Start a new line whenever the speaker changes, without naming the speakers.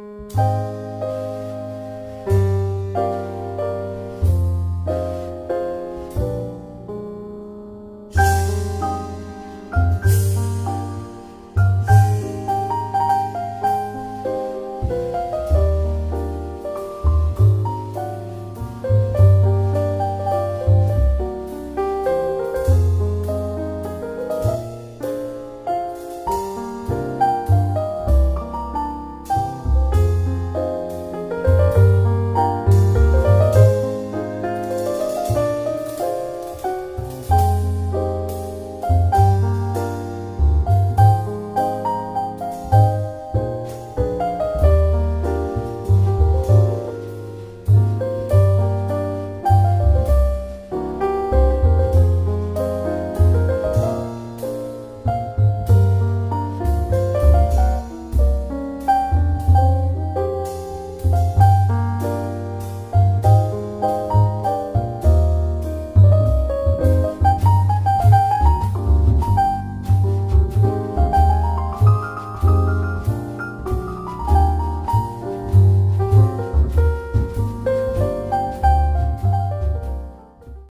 you.